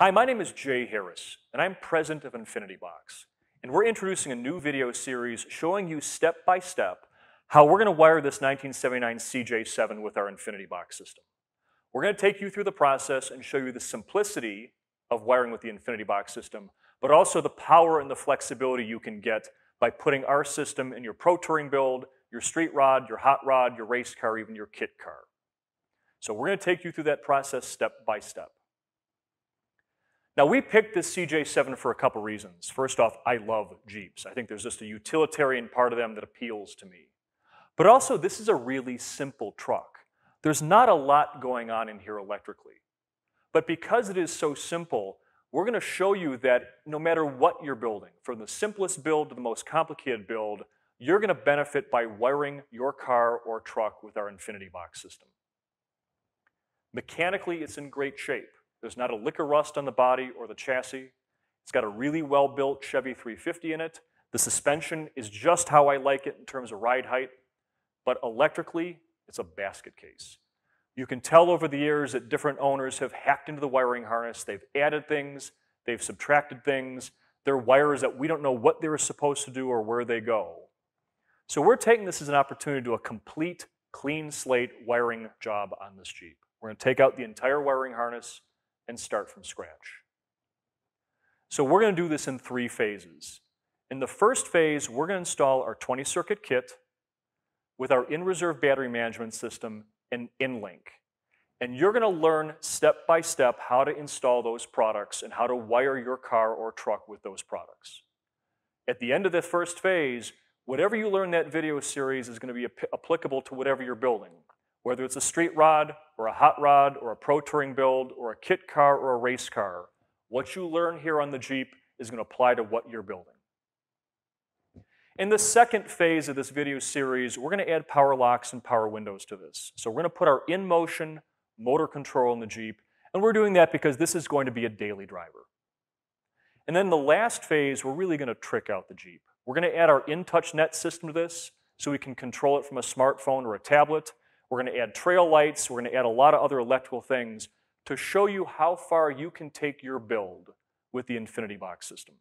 Hi, my name is Jay Harris, and I'm president of Infinitybox. And we're introducing a new video series showing you step by step how we're going to wire this 1979 CJ7 with our Infinitybox system. We're going to take you through the process and show you the simplicity of wiring with the Infinitybox system, but also the power and the flexibility you can get by putting our system in your Pro Touring build, your street rod, your hot rod, your race car, even your kit car. So we're going to take you through that process step by step. Now, we picked this CJ7 for a couple reasons. First off, I love Jeeps. I think there's just a utilitarian part of them that appeals to me. But also, this is a really simple truck. There's not a lot going on in here electrically. But because it is so simple, we're going to show you that no matter what you're building, from the simplest build to the most complicated build, you're going to benefit by wiring your car or truck with our Infinitybox system. Mechanically, it's in great shape. There's not a lick of rust on the body or the chassis. It's got a really well-built Chevy 350 in it. The suspension is just how I like it in terms of ride height, but electrically, it's a basket case. You can tell over the years that different owners have hacked into the wiring harness. They've added things, they've subtracted things. They're wires that we don't know what they were supposed to do or where they go. So we're taking this as an opportunity to do a complete, clean slate wiring job on this Jeep. We're going to take out the entire wiring harness, and start from scratch. So we're going to do this in three phases. In the first phase, we're going to install our 20 circuit kit with our inRESERVE battery management system and inLINK. And you're going to learn step by step how to install those products and how to wire your car or truck with those products. At the end of the first phase, whatever you learn that video series is going to be applicable to whatever you're building whether it's a street rod or a hot rod or a pro touring build or a kit car or a race car, what you learn here on the Jeep is going to apply to what you're building. In the second phase of this video series, we're going to add power locks and power windows to this. So we're going to put our inMOTION motor control in the Jeep, and we're doing that because this is going to be a daily driver. And then the last phase, we're really going to trick out the Jeep. We're going to add our inTOUCH NET system to this so we can control it from a smartphone or a tablet, we're going to add trail lights. We're going to add a lot of other electrical things to show you how far you can take your build with the Infinitybox system.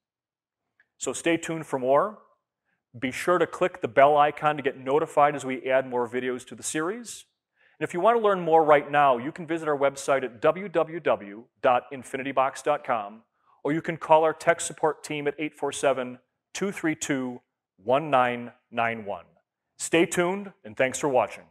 So stay tuned for more. Be sure to click the bell icon to get notified as we add more videos to the series. And if you want to learn more right now, you can visit our website at www.infinitybox.com or you can call our tech support team at 847 232 1991. Stay tuned and thanks for watching.